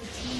Red team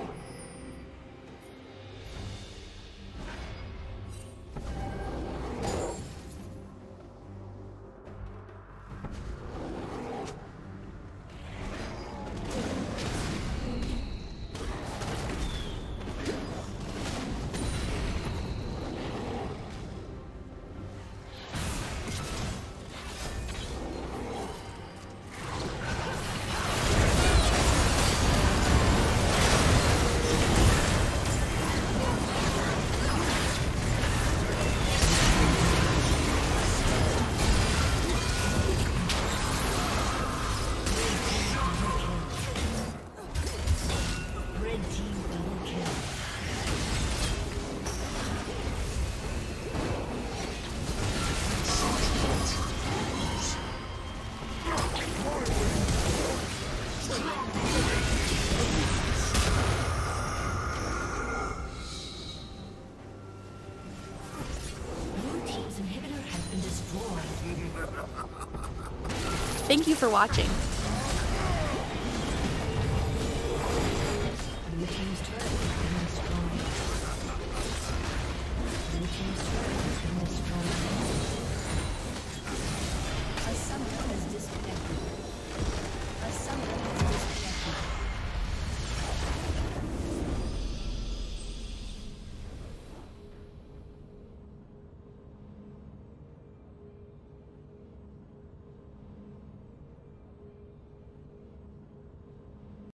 For watching.